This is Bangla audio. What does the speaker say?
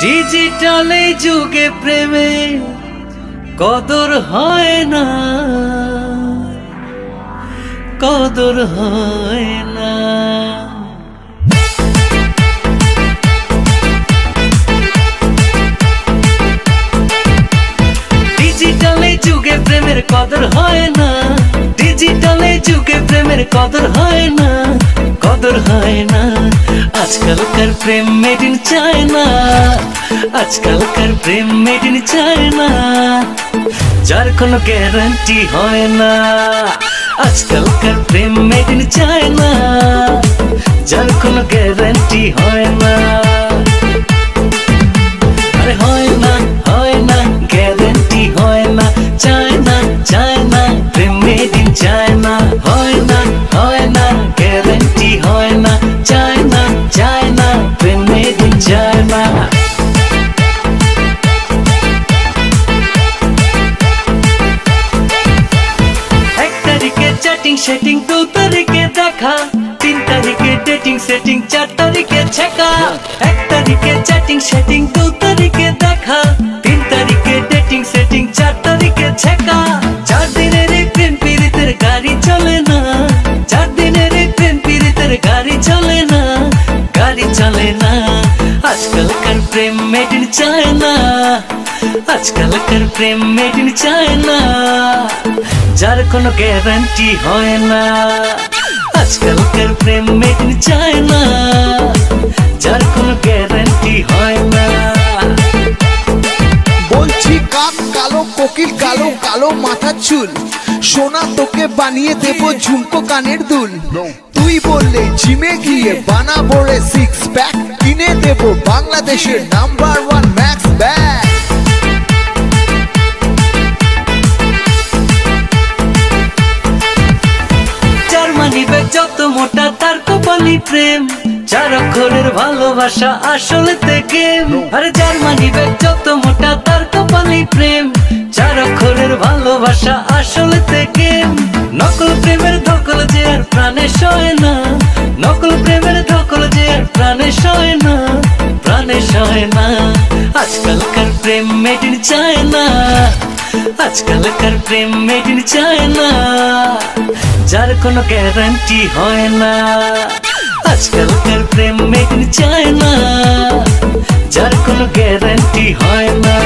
ডিজিটালে যুগে প্রেমে কদর হয় না। কদর হয় না। ডিজিটালে যুগে প্রেমের কদর হয় না। ডিজিটালে যুগে প্রেমের কদর হয় না। কদর হয় না। আজকালকার প্রেম মেড ইন চায়না আজকালকার প্রেম মেড ইন চায়না যার কোনো গ্যারান্টি হয় না। আজকালকার প্রেম মেড ইন চায়না যার কোনো গ্যারান্টি হয় না। চ্যাটিং সেটিং দু তারিখে দেখা তিন তারিখে ডেটিং সেটিং চার তারিখে ছেকা এক তারিখে চ্যাটিং সেটিং দু তারিখে দেখা তিন তারিখে ডেটিং সেটিং চার তারিখে ছেকা চার দিনের এই প্রেম পীড়িতের গাড়ি চলে না চার দিনের এই প্রেম পীড়িতের গাড়ি চলে না গাড়ি চলে না আজকালকার প্রেম মেড ইন চায়না আজকালকার প্রেম মেড ইন চায়না যার কোনো গ্যারান্টি হয় না। আজকালকার প্রেম মেড ইন চায়না যার কোনো গ্যারান্টি হয় না। বলছি কাক কালো কোকিল কালো কালো মাথার চুল। সোনা তোকে বানিয়ে দেব ঝুমকো কানের দুল। তুই বললে জিমে গিয়ে বানাবো রে সিক্স প্যাক কিনে দেব বাংলাদেশের নাম্বার মোটা তার কপালি প্রেম। চার অক্ষরের ভালোবাসা আসলে গেম। আরে যার মানিবে যত মোটা, তার কপালি প্রেম। চার অক্ষরের ভালোবাসা আসলে গেম। নকল প্রেমের ধকল যে আর প্রাণে সয় না। নকল প্রেমের ধকল যে আর প্রাণে সয় না। প্রাণে সয় না। আজকালকার প্রেম ইন চায় না আজকালকার প্রেম মেড ইন চায় না যার কোনো গ্যারান্টি হয় না। আজকালকার প্রেম মেড ইন চায় না যার কোনো গ্যারান্টি হয় না।